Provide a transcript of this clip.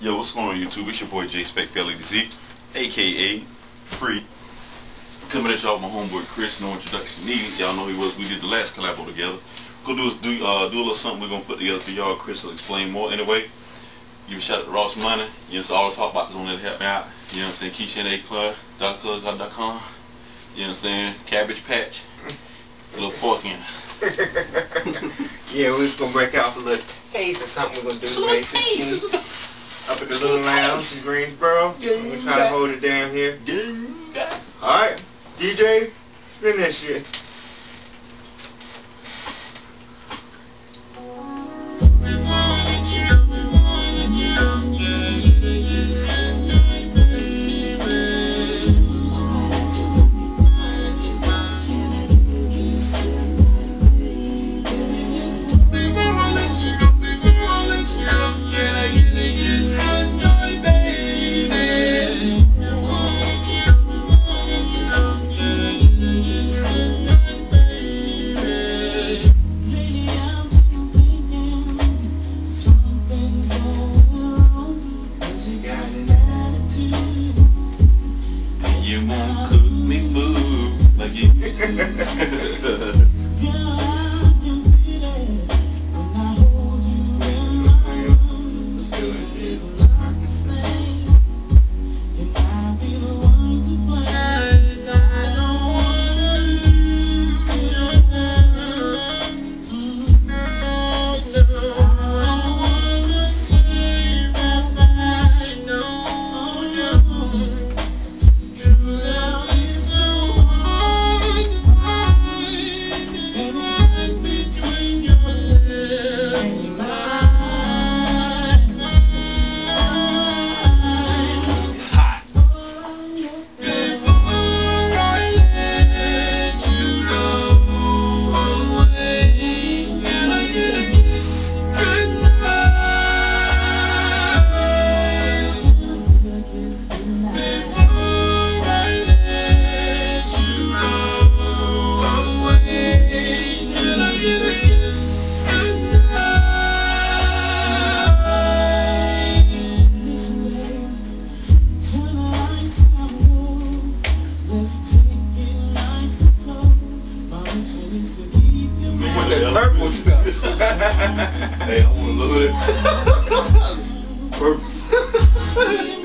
Yo, what's going on YouTube? It's your boy J Spec Z, aka Free. Coming at y'all with my homeboy Chris, no introduction needed. Y'all know he was we did the last collabo together. Gonna do is do uh do a little something we're gonna put together for y'all. Chris will explain more. Anyway, give a shout out to Ross Money. You know, so all the talk about is on there to help me out. You know what I'm saying? Keisha and A Club, com. You know what I'm saying? Cabbage Patch. A little fork in. yeah, we're just gonna break out a little taste or something we're gonna do today up at the little lounge in Greensboro. We're trying to hold it down here. Alright, DJ, spin that shit. You won't cook me food like you. that purple stuff. hey, I want a little bit. Purple.